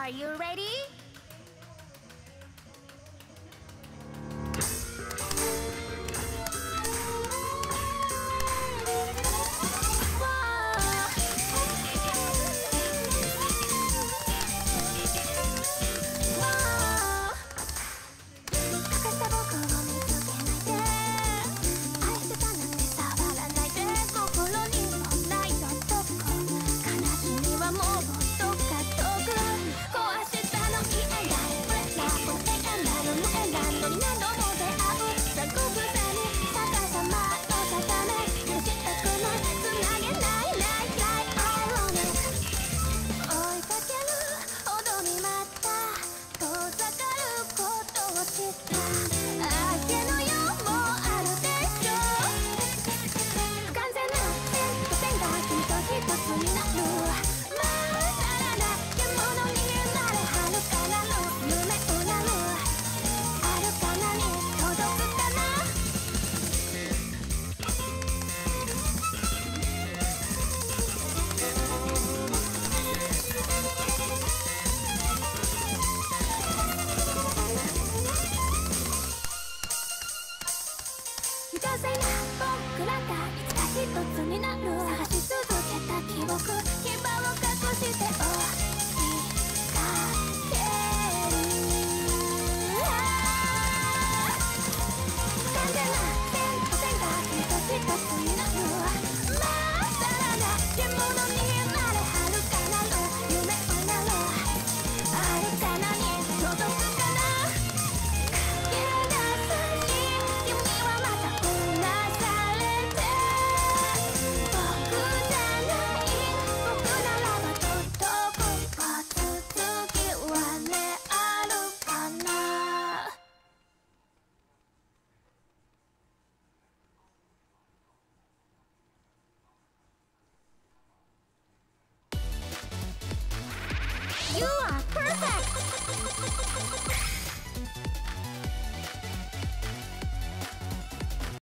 Are you ready? 僕らがいつか一つになる You are perfect!